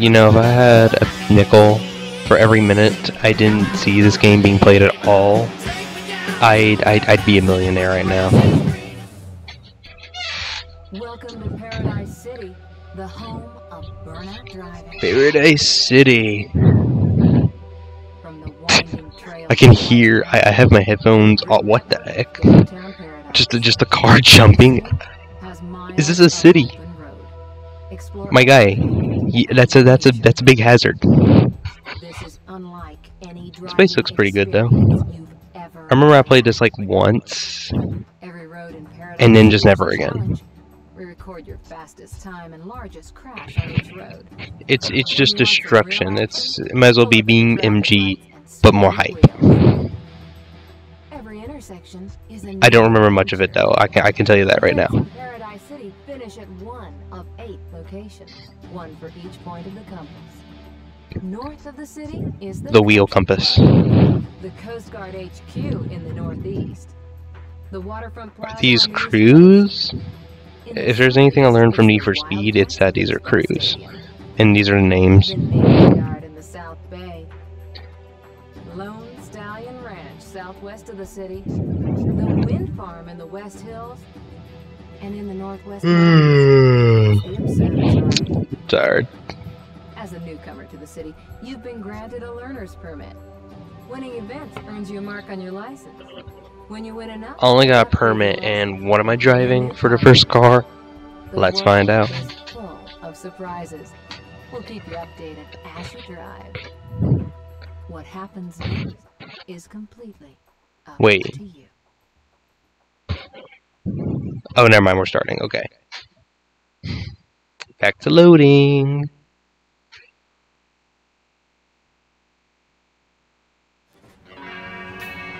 You know, if I had a nickel for every minute I didn't see this game being played at all, I'd, I'd, I'd be a millionaire right now. Welcome to Paradise City, the home of burnout driving. Paradise City. From the winding trail I can hear. I, I have my headphones. Oh, what the heck? Just the, just the car jumping. Is this a city? open road. Explore My guy. That's a that's a that's a big hazard. This is unlike any This looks pretty good, though. experience you've ever I remember I played this like once. Every road in And then just never again. challenge. We record your fastest time and largest crash on each road. It's it's just destruction. It's it might as well be BeamNG, but more hype. Every intersection is a I don't remember much of it though. I can I can tell you that right now. Paradise City finish at one of eight locations, one for each point of the compass. North of the city is the, The wheel compass. the Coast Guard HQ in the northeast. The waterfront plaza These on the east crews. coast. In the If there's anything I learned from Need for Speed, it's that these are crews, and these are the names. The Navy Yard in the South Bay. Lone Stallion Ranch, southwest of the city. The Wind Farm in the West Hills. And in the Northwest hmm. Tired. As a newcomer to the city, you've been granted a learner's permit. Winning events earns you a mark on your license. When you win enough, I only got a permit, and what am I driving for the first car? Let's find out. full of surprises. We'll keep you updated as you drive. What happens is completely up Wait. to you. Oh, never mind. We're starting. Okay. Back to loading.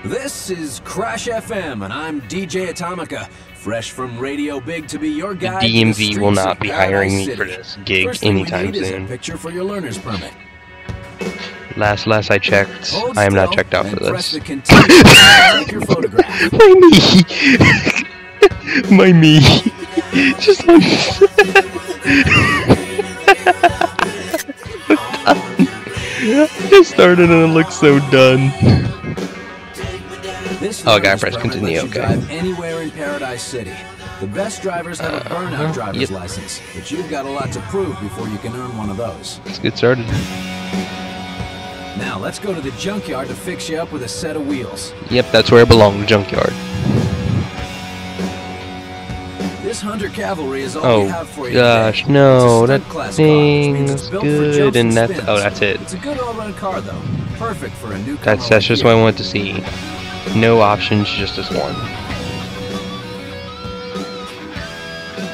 This is Crash FM, and I'm DJ Atomika, fresh from Radio Big to be your guide. the DMV will not be hiring me for this gig First thing we anytime need is a soon. picture for your learner's permit. Last last I checked, Hold I am not checked out for this. the continue button to take your photograph. My knee. My knee. Just like. Just started and it looks so done. This Oh, I gotta press continue, okay. drive anywhere in Paradise City. The best drivers have a burnout Uh-huh, driver's yep. license, but you've got a lot to prove before you can earn one of those. Let's get started. Now let's go to the junkyard to fix you up with a set of wheels. Yep, that's where I belong, the junkyard. This Hunter Cavalry is all Oh, we have for you gosh, today. no, that stunt class car, which means it's thing's built for good, and that's- spins. oh, that's it. It's a good all-round car, though. Perfect for a newcomer That's that's just what I wanted to see. No options, just this one.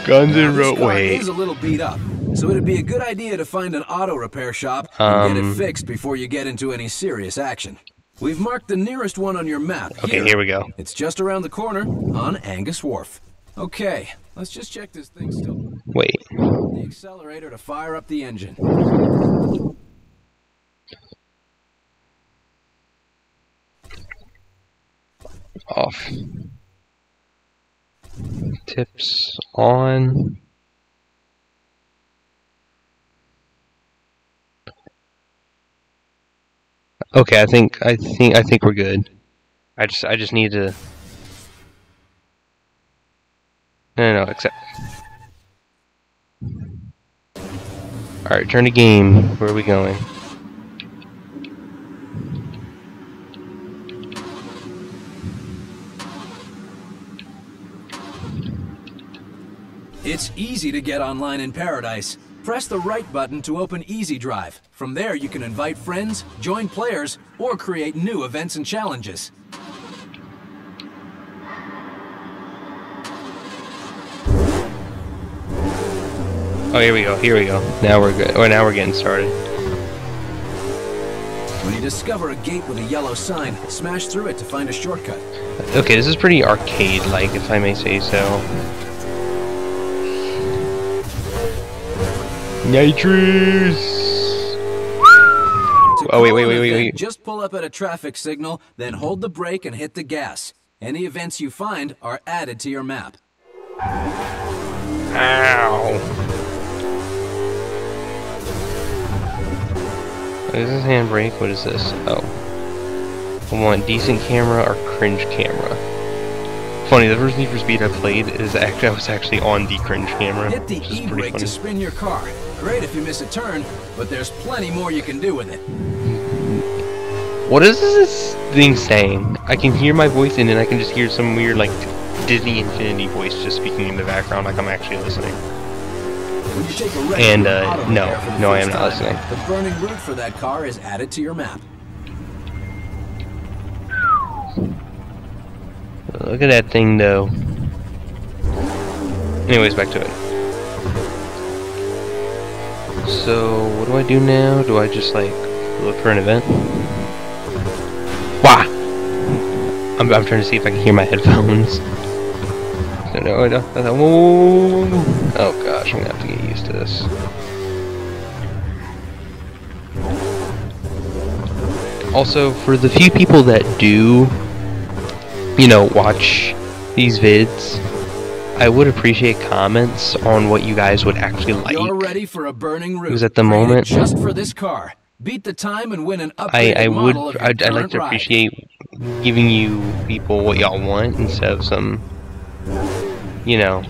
Guns and road. Wait. is a little beat up, so it'd be a good idea to find an auto repair shop and get Um, it fixed before you get into any serious action. We've marked the nearest one on your map. Okay, here we go. It's just around the corner on Angus Wharf. Okay, let's just check this thing still. Wait. The accelerator to fire up the engine. Off. Tips on. Okay, I think I think I think we're good. I just I just need to. No, no, no, accept. All right, turn to game. Where are we going? It's easy to get online in Paradise. Press the right button to open Easy Drive. From there, you can invite friends, join players, or create new events and challenges. Oh, here we go. Here we go. Now we're good. Or now we're getting started. When you discover a gate with a yellow sign, smash through it to find a shortcut. Okay, this is pretty arcade-like, if I may say so. Nitrous! Oh, wait, wait, wait, wait, wait. Just pull up at a traffic signal, then hold the brake and hit the gas. Any events you find are added to your map. Ow! Is this handbrake? What is this? Oh. I want decent camera or cringe camera. Funny, the first Need for Speed I played is actually I was actually on the cringe camera. Hit the which is pretty e-brake funny. to spin your car. Great if you miss a turn, but there's plenty more you can do with it. What is this thing saying? I can hear my voice and then I can just hear some weird like Disney Infinity voice just speaking in the background like I'm actually listening. And, uh, no, repair for the no, I am not listening. The burning route for that car is added to your map. Look at that thing though. Anyways, back to it. So, what do I do now? Do I just like look for an event? Wah! I'm, I'm trying to see if I can hear my headphones. No, whoa, whoa, whoa. Oh gosh, I'm gonna have to get used to this. Also, for the few people that do you know, watch these vids, I would appreciate comments on what you guys would actually like. You're ready for a burning route. Because at the moment- just for this car. Beat the time and win an I, upgraded I would, of your I'd, I'd like to ride. appreciate giving you people what y'all want instead of some, you know,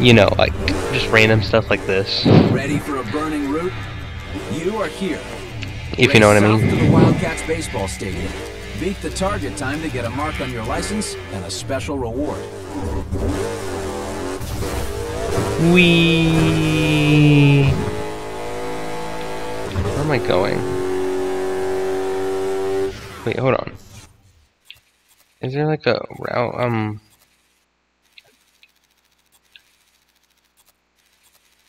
you know, like just random stuff like this, Ready for a burning route? You are here. if you know what I mean. To the Wildcats baseball stadium. Beat the target time to get a mark on your license and a special reward. We. Where am I going? Wait, hold on. Is there like a route? Um.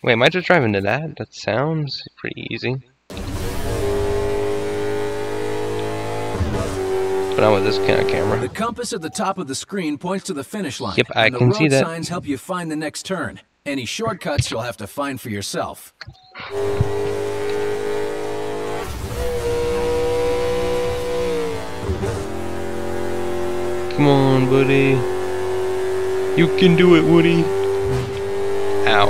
Wait, am I just driving to that? That sounds pretty easy. But not with this kind of camera. The compass at the top of the screen points to the finish line. Yep, I and the can road see that. signs help you find the next turn. Any shortcuts you'll have to find for yourself. Come on, buddy. You can do it, Woody. Ow.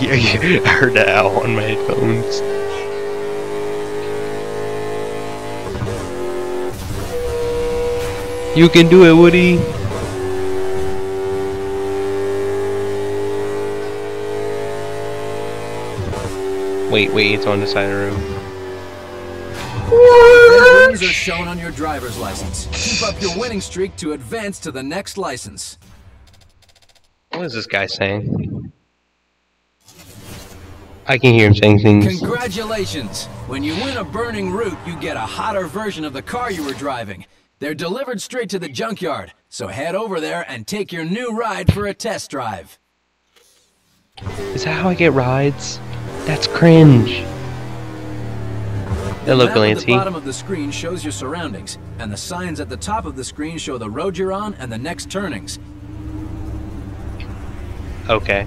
I heard the ow on my headphones. You can do it, Woody. Wait, wait, it's on the side of the road. Are shown on your driver's license. Keep up your winning streak to advance to the next license. What is this guy saying? I can hear him saying things. Congratulations! When you win a burning route, you get a hotter version of the car you were driving. They're delivered straight to the junkyard, so head over there and take your new ride for a test drive. Is that how I get rides? That's cringe. The map at the bottom of the screen shows your surroundings, and the signs at the top of the screen show the road you're on and the next turnings. Okay.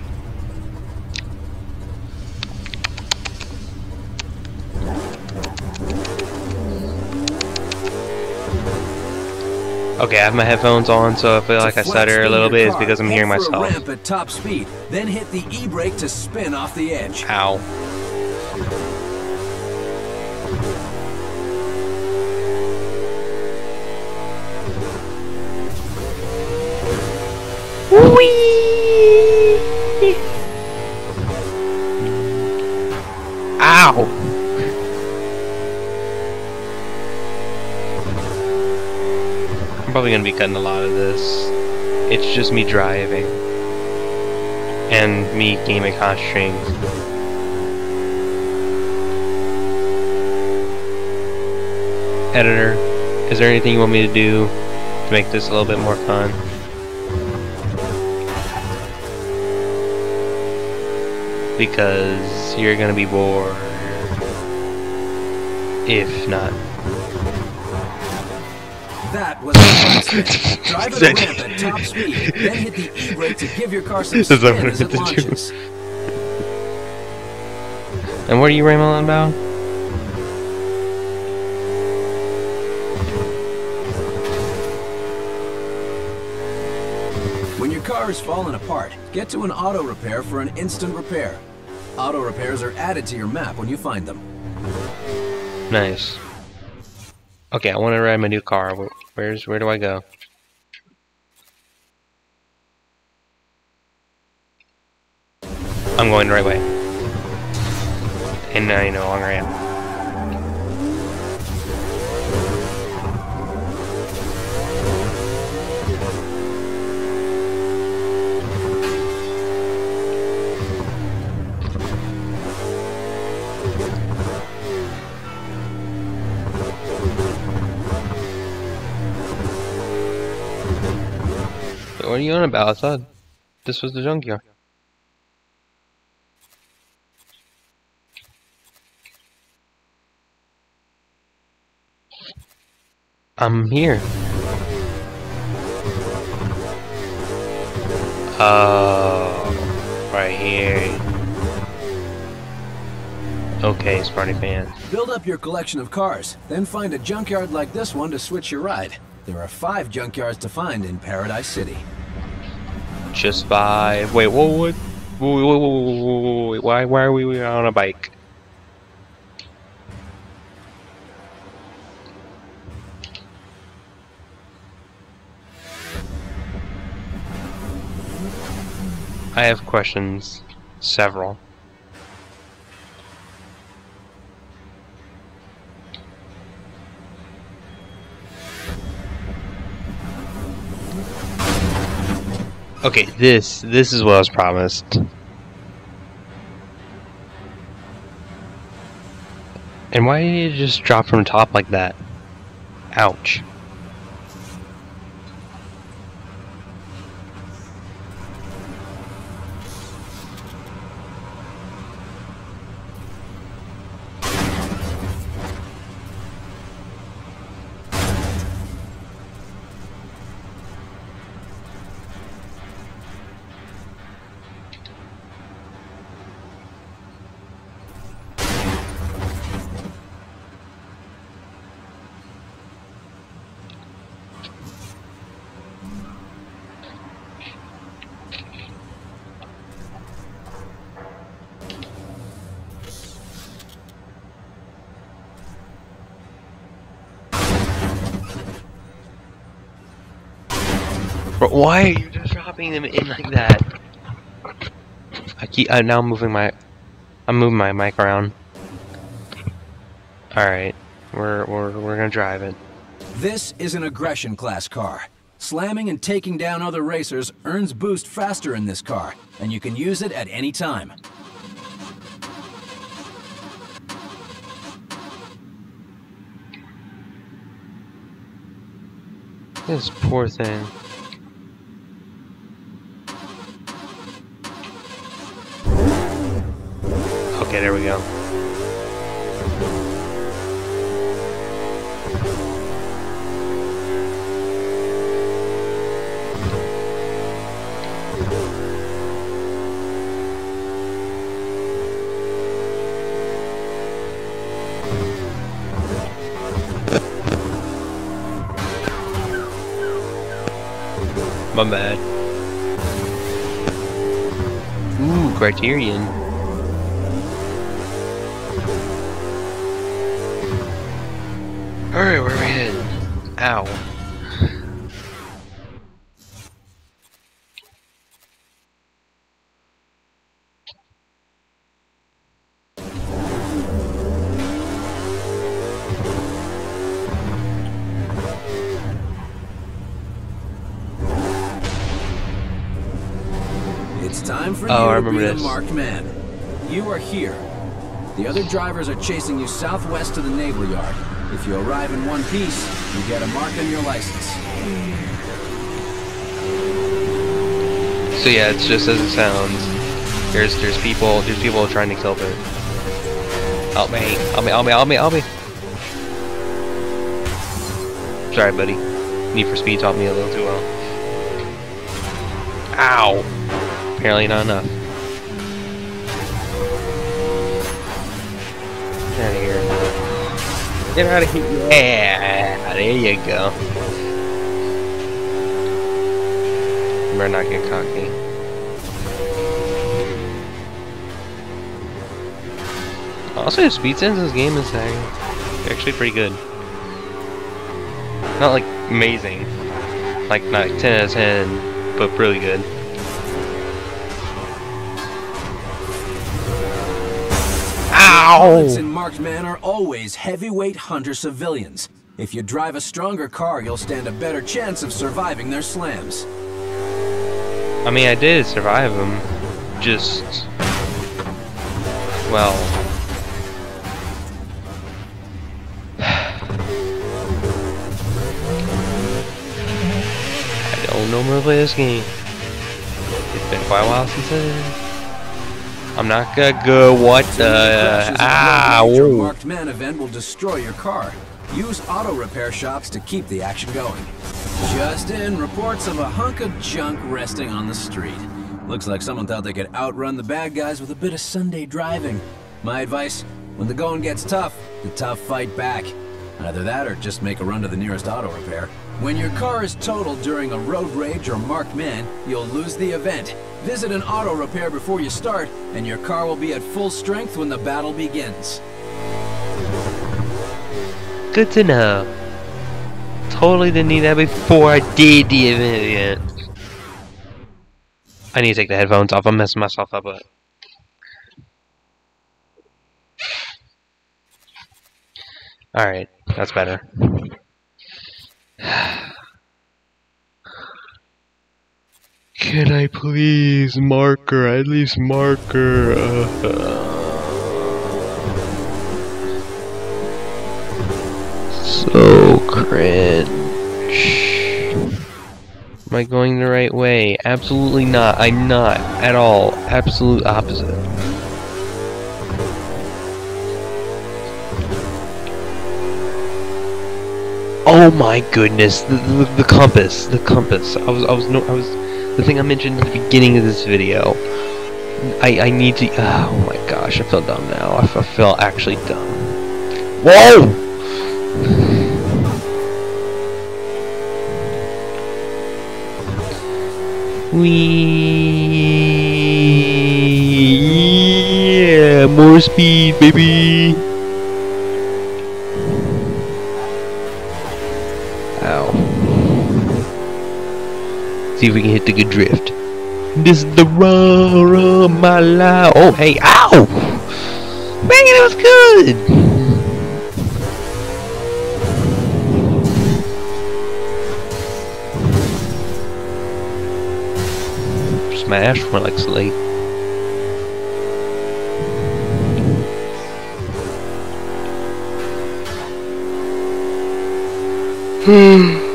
Okay, I have my headphones on, so I feel like I stutter a little bit is car, because I'm hearing myself. ramp at top speed, then hit the e-brake to spin off the edge. Ow. Whee! Ow! I'm probably gonna be cutting a lot of this. It's just me driving. And me gaming concentrating. Editor, is there anything you want me to do to make this a little bit more fun? Because you're gonna be bored. If not. That was spin. Drive at ramp at top speed, then hit the e-brake to give your car some This is spin as it have to do. launches. And what are you rambling about? When your car car is falling apart, get to an auto repair for an instant repair. Auto repairs are added to your map when you find them. Nice. Okay, I want to ride my new car. Where's where do I go? I'm going the right way. And now you no longer am. What are you on about? I thought this was the junkyard. I'm here. Oh, right here. Okay, Smarty Pants. Build up your collection of cars, then find a junkyard like this one to switch your ride. There are five junkyards to find in Paradise City. Just five. Wait, what? What? Wait, wait, wait, wait, why? Why are we on a bike? I have questions. Several. Okay, this this is what I was promised. And why did it just drop from top like that? Ouch. But why are you just dropping them in like that? I keep. I'm now moving my. I'm moving my mic around. All right, we're we're we're gonna drive it. This is an aggression class car. Slamming and taking down other racers earns boost faster in this car, and you can use it at any time. This poor thing. Okay, there we go. My bad. Ooh, Criterion. Alright, where are we heading? Ow. It's time for Oh, you to be this. the marked man. You are here. The other drivers are chasing you southwest to the naval yard. If you arrive in one piece, you get a mark on your license. So yeah, it's just as it sounds. There's there's people there's people trying to kill Bert. Help me! Help me! Help me! Help me! Help me! Sorry, buddy. Need for Speed taught me a little too well. Ow! Apparently not enough. Get out of here. Yeah, there you go. better not get cocky. Also, speed sense in this game is actually pretty good. Not like amazing, like not 10 out of 10, but really good. Ow! in marked man are always heavyweight hunter civilians. If you drive a stronger car, you'll stand a better chance of surviving their slams. I mean, I did survive them. Just, well, I don't normally play this game. It's been quite a while since I. I'm not gonna go. What the? Ah! road rage whoa. marked man event will destroy your car. Use auto repair shops to keep the action going. Just in, reports of a hunk of junk resting on the street. Looks like someone thought they could outrun the bad guys with a bit of Sunday driving. My advice, when the going gets tough, the tough fight back. Either that or just make a run to the nearest auto repair. When your car is totaled during a road rage or marked man, you'll lose the event. Visit an auto repair before you start, and your car will be at full strength when the battle begins. Good to know. Totally didn't need that before I did the event. I need to take the headphones off. I'm messing myself up. But all right, that's better. Can I please marker? At least marker. Uh, so cringe. Am I going the right way? Absolutely not. I'm not at all. Absolute opposite. Oh my goodness, the, the, the compass, the compass. I was, I was, no, I was, the thing I mentioned at the beginning of this video. I, I need to. Oh my gosh, I feel dumb now. I feel actually dumb. Whoa! We yeah, more speed, baby. See if we can hit the good drift. This is the run of my life. Oh, hey, ow! Man, it was good. Smash when like late. Hmm.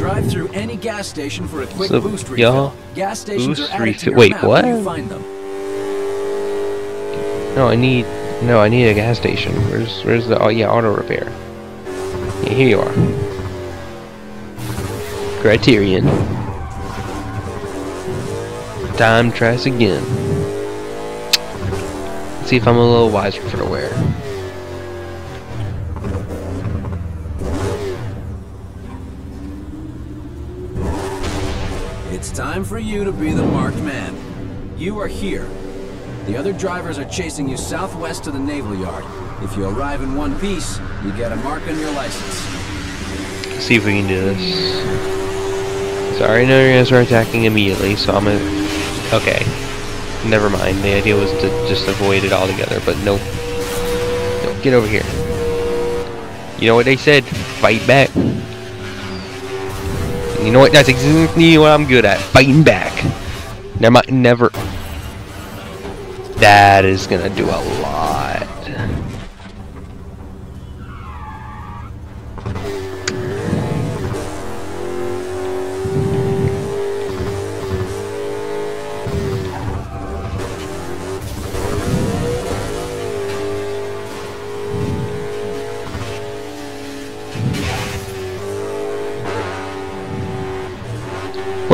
Drive through any gas station for a quick So, boost refill. y'all, Gas stations boost are refill- wait, map when you what? find them. No, I need no, I need a gas station. Where's where's the oh yeah, auto repair. Yeah, here you are. Criterion. Time tries again. Let's see if I'm a little wiser for the wear. Time for you to be the marked man. You are here. The other drivers are chasing you southwest to the naval yard. If you arrive in one piece, you get a mark on your license. Let's see if we can do this. Sorry, no, you're gonna start attacking immediately, so I'm gonna. Okay. Never mind. The idea was to just avoid it altogether, but. Nope, get over here. You know what they said? Fight back. You know what? That's exactly what I'm good at. Fighting back. Never. Never. That is gonna do a lot.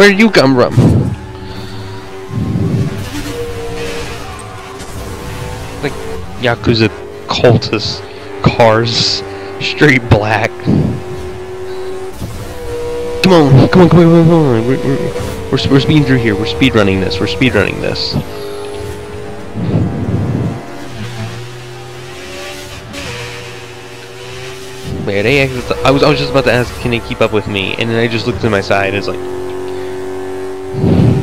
Where did you come from? Like Yakuza cultist cars, straight black. Come on, come on, come on, come on, come on. We're, we're, We're, we're speeding through here. We're speed running this. We're speed running this. Wait, they I was I was just about to ask, can they keep up with me? And then I just looked to my side. And it's like,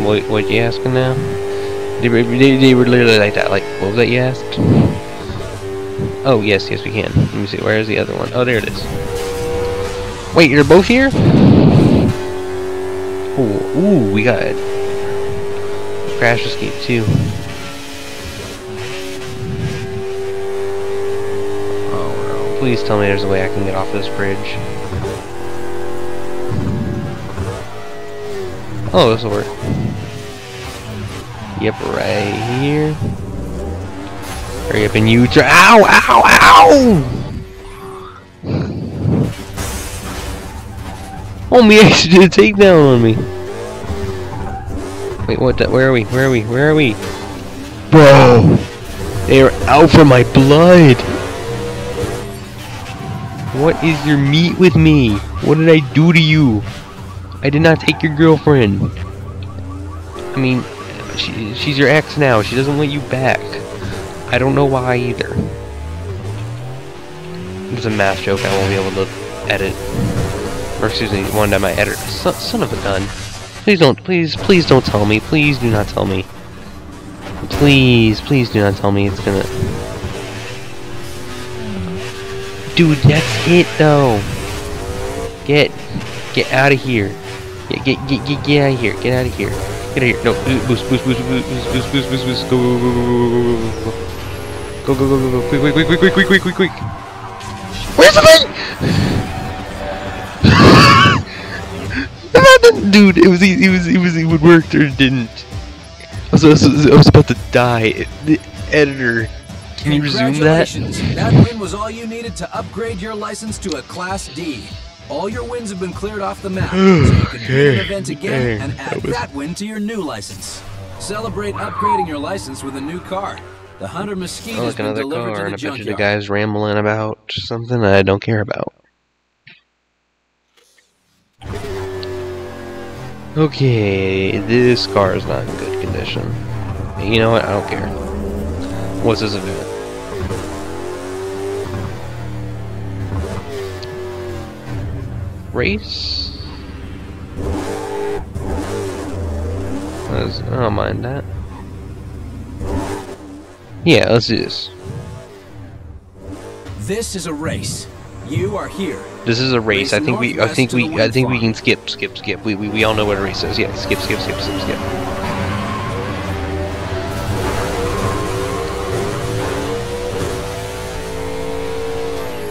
what what you asking now? Were, they, they were literally like that. Like, what was that you asked? Oh yes, yes we can. Let me see. Where is the other one? Oh, there it is. Wait, you're both here? Ooh, ooh, we got it. crash escape too. Oh no! Please tell me there's a way I can get off this bridge. Oh, this will work. Yep, right here. Hurry up and you try. Ow! Ow! Ow! Homie actually did a takedown on me. Wait, what? The, where are we? Where are we? Where are we? Bro! They are out for my blood! What is your meat with me? What did I do to you? I did not take your girlfriend. I mean, she, she's your ex now. She doesn't want you back. I don't know why either. It's a math joke I won't be able to edit. Or excuse me, one that my editor. Son, son of a gun. Please don't, please, please don't tell me. Please do not tell me. Please, please do not tell me it's gonna... Dude, that's it though. Get, get out of here. Get, get, get, get, get out of here. Get out of here. Get out of here. No. Uh, boost, boost, boost, boost, boost, boost, boost, boost. Go. Go, go, go, go, go. Quick, quick, quick, quick, quick, quick, quick, quick. Where's the thing? Dude, it was easy. It was, it was, it worked or it didn't. I was, I was, I was about to die. The editor can you resume that? That win was all you needed to upgrade your license to a Class D. All your wins have been cleared off the map, so you can do an event again and add that was- that win to your new license. Celebrate upgrading your license with a new car. The Hunter Mesquite Oh, has look, been another delivered car, to and the I bet you the guy's rambling about something I don't care about. Okay, this car is not in good condition. You know what? I don't care. What's this event? Race? Let's- I don't mind that. Yeah, let's do this. This is a race. You are here. This is a race. I think we. I think we. I think we can skip, skip, skip. We, we we all know what a race is. Yeah, skip, skip, skip, skip, skip.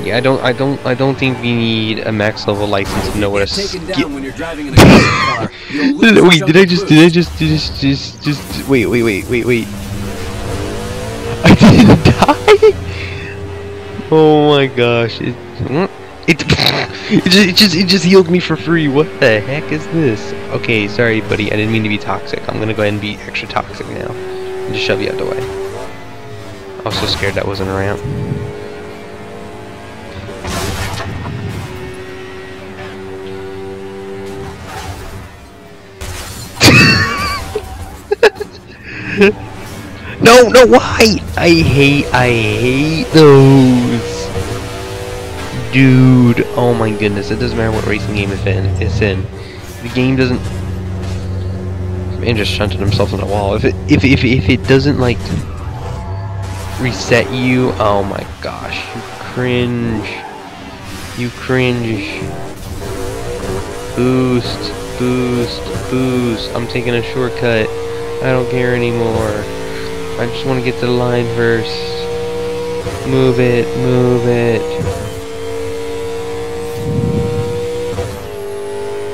Yeah, I don't. I don't. I don't think we need a max level license to know what a Get skip. down when you're driving in a car. You'll lose a Wait, did I just? Did I just? Did I just? Just? Just? Wait, wait, wait, wait, wait. I didn't die. Oh my gosh! It. Hmm? It, it, just, it just it just healed me for free. What the heck is this? Okay, sorry, buddy. I didn't mean to be toxic. I'm gonna go ahead and be extra toxic now. And just shove you out the way. I was so scared that wasn't a ramp. No, no, why? I hate, I hate those. Dude, oh my goodness, it doesn't matter what racing game it's in. It's in. The game doesn't. Man just shunted himself on the wall. If it, if, if, if it doesn't like reset you, oh my gosh, you cringe. You cringe. Boost, boost, boost. I'm taking a shortcut. I don't care anymore. I just want to get to the line first. Move it, move it.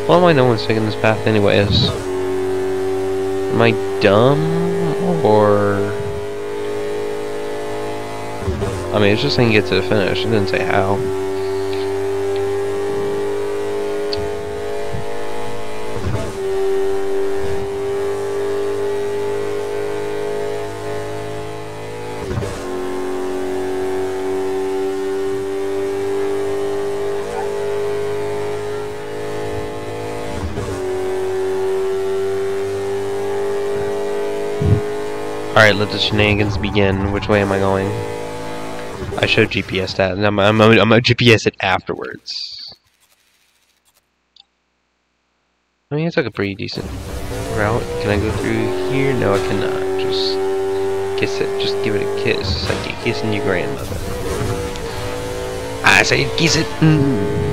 Why am I no one's taking this path anyways? Am I dumb? Or... I mean, it's just saying get to the finish. It didn't say how. Alright, let the shenanigans begin. Which way am I going? I showed GPS that, and I'm, I'm, I'm gonna GPS it afterwards. I mean, it's like a pretty decent route. Can I go through here? No, I cannot. Just kiss it. Just give it a kiss. It's like you're kissing your grandmother. I say kiss it. Mm.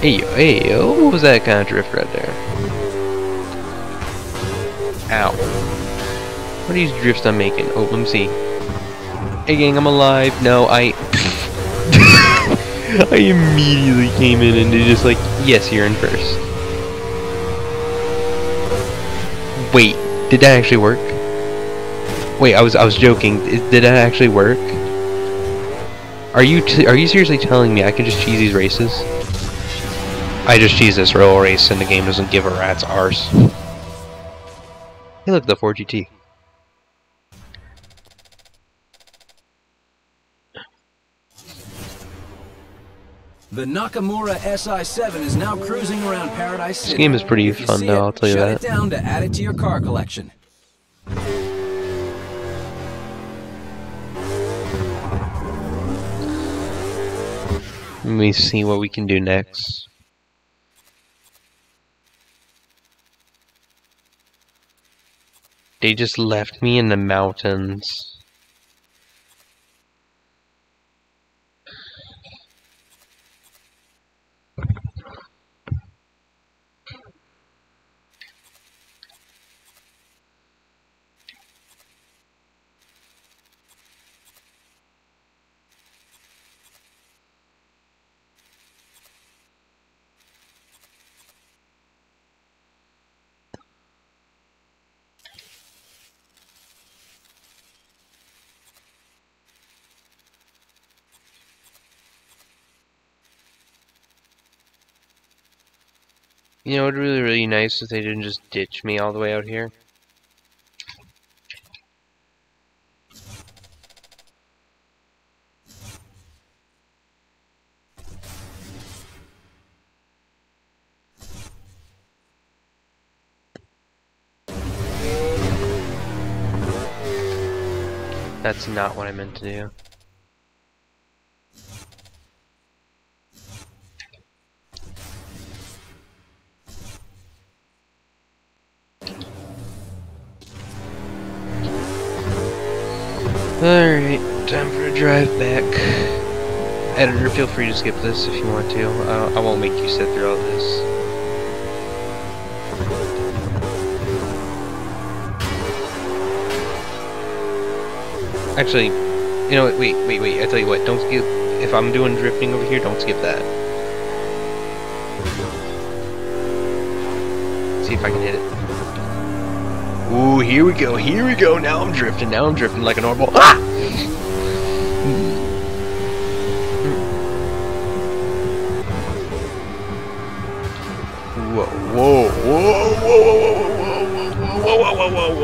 Hey yo, hey yo, what was that kind of drift right there? Ow. What are these drifts I'm making? Oh, let me see. Hey gang, I'm alive. No, I... I immediately came in and just like, yes, you're in first. Wait, did that actually work? Wait, I was I was joking. Did that actually work? Are you are you seriously telling me I can just cheese these races? I just cheese this roll race and the game doesn't give a rat's arse. Hey look, at the 4GT. The Nakamura SI7 is now cruising around Paradise City. This game is pretty fun though, it, I'll tell you shut that. it down to add it to your car collection. Let me see what we can do next. They just left me in the mountains. You know, it'd really, really nice if they didn't just ditch me all the way out here. That's not what I meant to do. Alright, time for a drive back. Editor, feel free to skip this if you want to. I won't make you sit through all this. Actually, you know what, wait, wait, wait, I tell you what, don't skip, if I'm doing drifting over here, don't skip that. See if I can hit it. Ooh, here we go, here we go, now I'm drifting, now I'm drifting like a normal, ah! Whoa, whoa, whoa, whoa, whoa, whoa, whoa, whoa, whoa, whoa, whoa,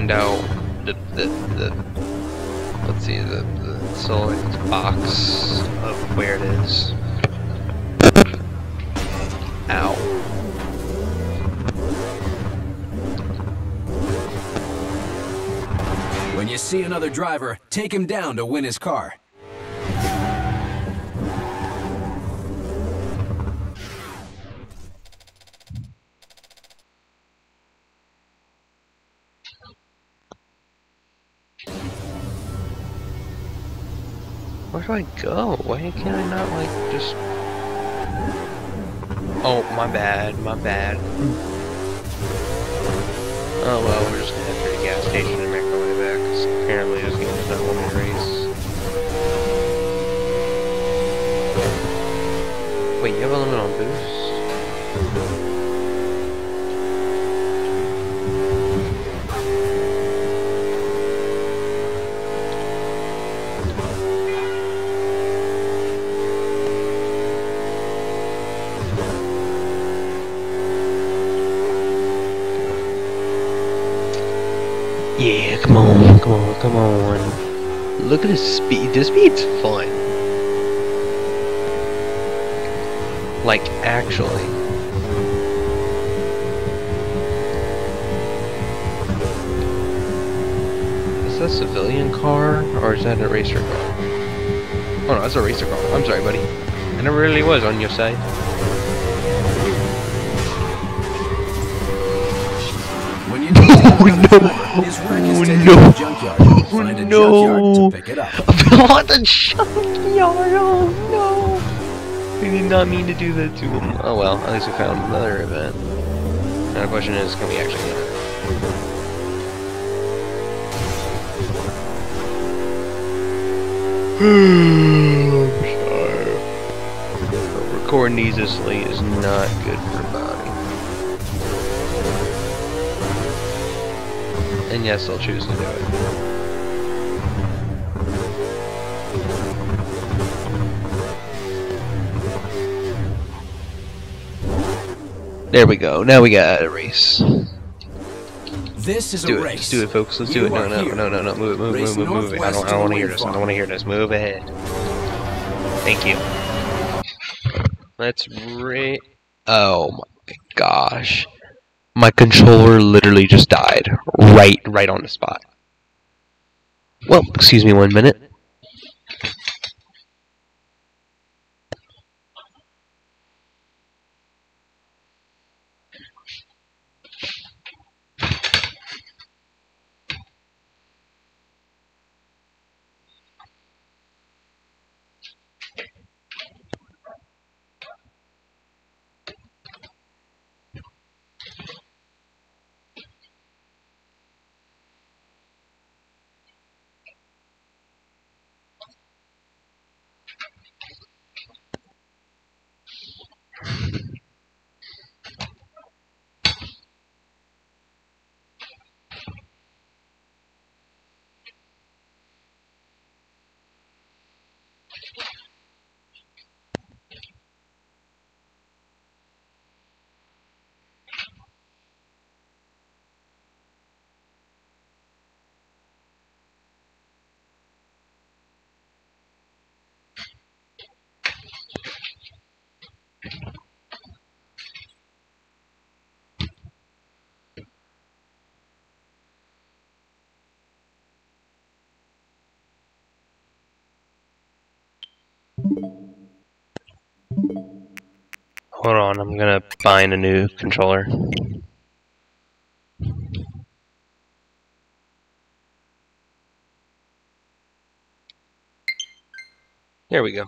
find out the the, the let's see the, the select box of where it is. Ow. When you see another driver, take him down to win his car. Where do I go? Why can't I not, like, just... Oh, my bad, my bad. Hmm. Oh, well, we're just gonna head to the gas station and make our way back, because apparently this game's not one race. Wait, you have a limit on boost? Yeah, come on, come on, come on. Look at this speed. This speed's fun. Like, actually. Is that a civilian car, or is that a racer car? Oh no, that's a racer car. I'm sorry, buddy. I never really was on your side. to pick it up. what the junkyard? Oh no! We did not mean to do that to him. Oh well, at least we found another event. Now the question is, can we actually get it? I'm sorry. Recording these this late is not good for And yes, I'll choose to do it. There we go. Now we got a race. This is do a it. race. Let's do it, folks. Let's do it. No, no, no, no, no. Move move Race move move it. I don't, I don't want to hear this. I don't want to hear this. Move ahead. Thank you. Let's ra- Oh my gosh. My controller literally just died. Right, right on the spot. Well, excuse me one minute. Hold on, I'm gonna find a new controller. There we go.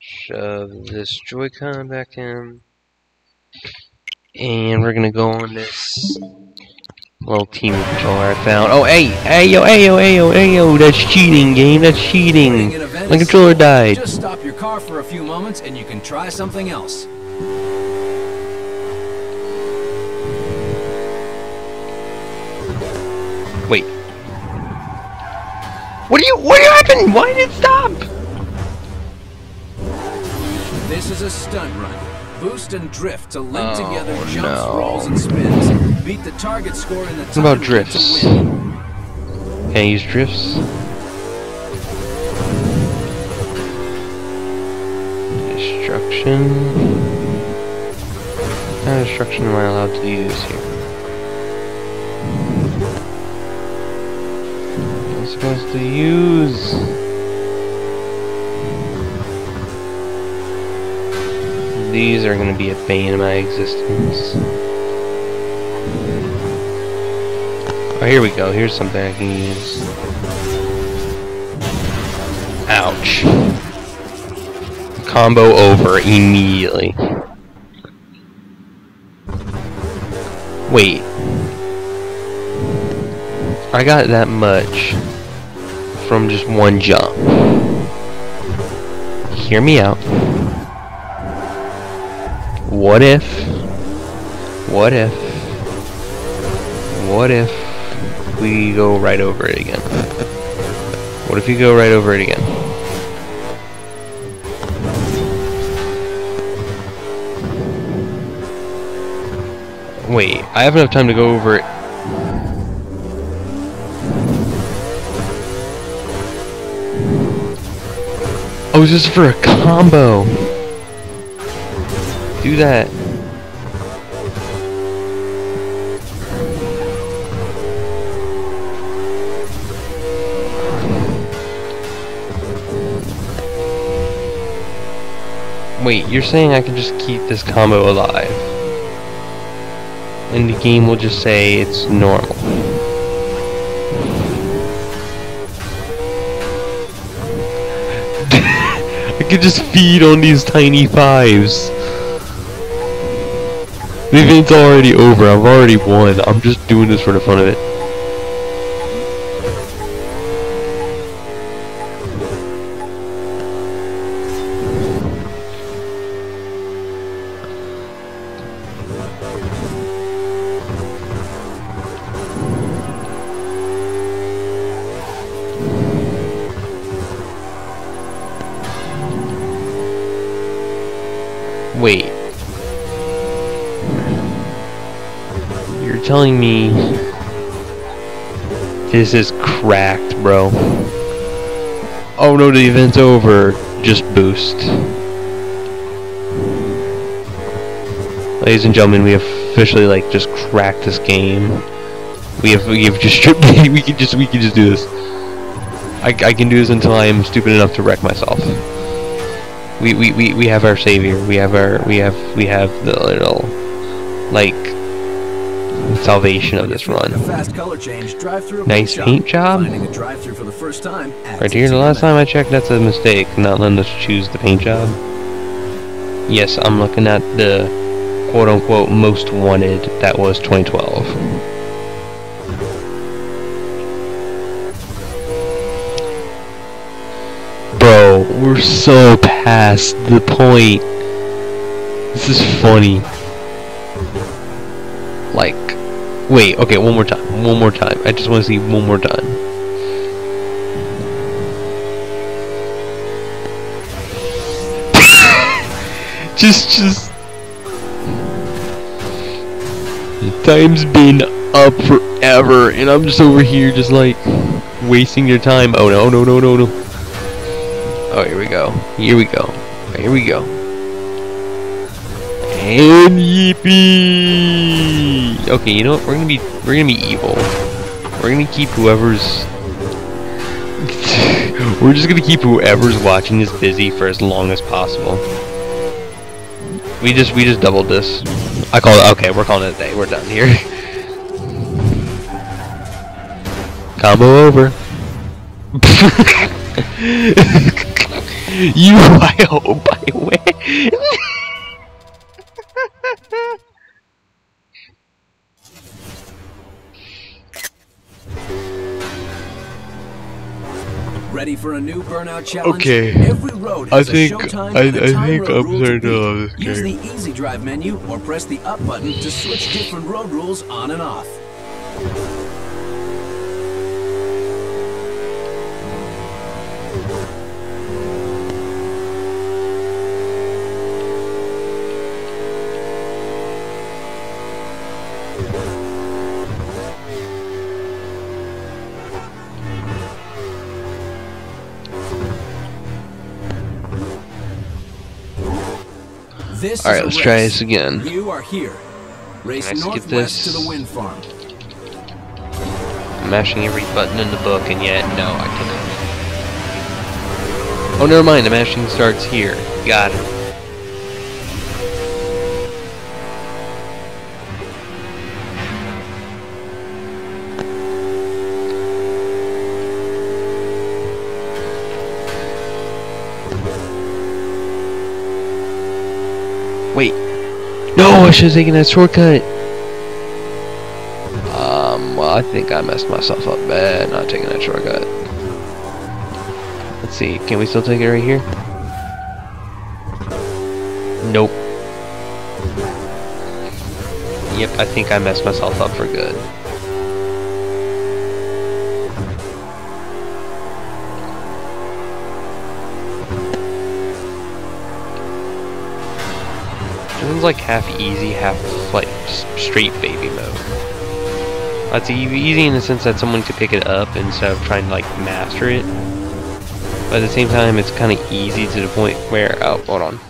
Shove this Joy-Con back in. And we're gonna go on this little team controller I found. Oh, hey! Hey, yo, hey, yo, hey, yo, hey, yo! That's cheating, game! That's cheating! Playing an event My controller died. Just stop your car for a few moments and you can try something else. Wait. What are you? What happened? Why did it stop? This is a stunt run. Boost and drift to link Oh, together jumps, no. rolls, and spins. Beat the target score in the time about drifts? Can I use drifts? Destruction. What kind of destruction am I allowed to use here? I'm supposed to use. These are going to be a bane in my existence. Oh, here we go. Here's something I can use. Ouch. Combo over immediately. Wait. I got that much from just one jump. hear me out. What if, what if, what if we go right over it again? What if you go right over it again? Wait, I have enough time to go over it. Oh, this is for a combo. Do that. Wait, you're saying I can just keep this combo alive? And the game will just say it's normal. I could just feed on these tiny fives. The event's already over, I've already won. I'm just doing this for the fun of it. Telling me this is cracked, bro. Oh no, the event's over. Just boost. Ladies and gentlemen, we officially like just cracked this game. We have we have just we can just we can just do this. I, I can do this until I am stupid enough to wreck myself. We, we, we, we have our savior. We have our we have we have the little like salvation of this run. Fast color change, drive through Nice paint job. Finding for the first time. Right here, the last time I checked, that's a mistake, not letting us choose the paint job. Yes, I'm looking at the quote-unquote most wanted, that was 2012. Bro, we're so past the point. This is funny. Like, wait, okay, one more time, one more time. I just want to see one more time. just just time's been up forever and I'm just over here just like wasting your time. Oh no no no no no. Oh here we go. Here we go. Here we go. And yippee! Okay, you know what? We're gonna be we're gonna be evil. We're gonna keep whoever's we're just gonna keep whoever's watching this busy for as long as possible. We just we just doubled this. I call it okay. We're calling it a day. We're done here. Combo over. you hope I win. Ready for a new burnout challenge? Okay. Every road I has think- I- and a I time think I'm starting to love this Use game. the easy drive menu or press the up button to switch different road rules on and off. This Alright, let's try this again. You are here. Race Can I skip this? to the wind farm. I'm mashing every button in the book, and yet no, I cannot. Oh, never mind. The mashing starts here. Got it. Oh, I should have taken that shortcut. Um, well, I think I messed myself up bad not taking that shortcut. Let's see, can we still take it right here? Nope. Yep, I think I messed myself up for good. One's like half easy, half like straight baby mode. It's easy in the sense that someone could pick it up instead of trying to like master it. But at the same time, it's kind of easy to the point where, oh, hold on.